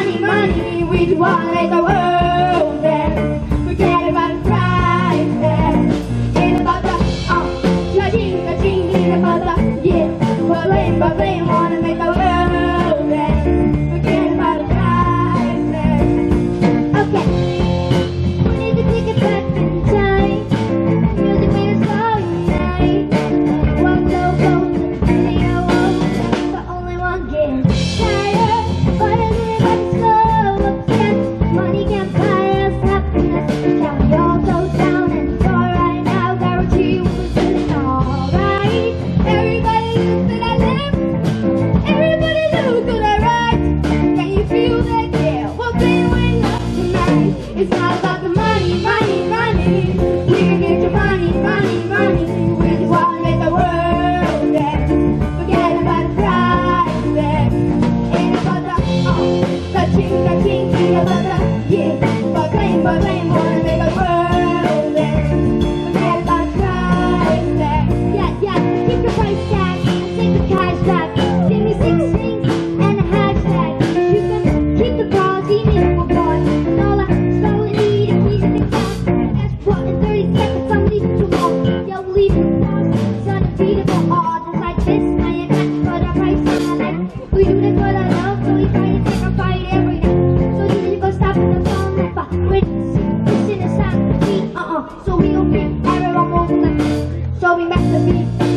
money, money, we just wanna make the world better. Forget about the price tag. Ain't about the, uh, judging, judging, ain't about the, yeah. Well, blame, but blame, wanna make the Thank you.